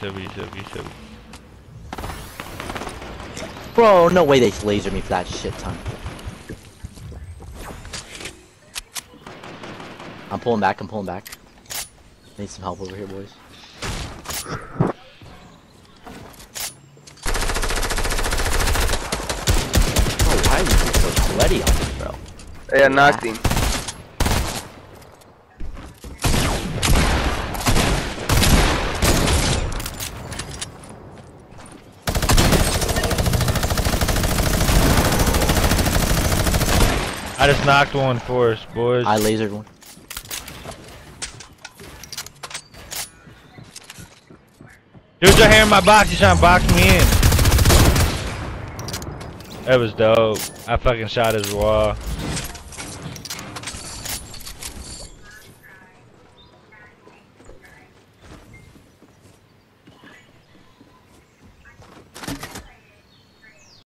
should be, should be, should. Bro, no way they laser me for that shit ton. I'm pulling back, I'm pulling back. Need some help over here, boys. Oh, why are you so sweaty on this, bro? Hey, I I just knocked one for us, boys. I lasered one. Dude's right here in my box. He's trying to box me in. That was dope. I fucking shot his wall.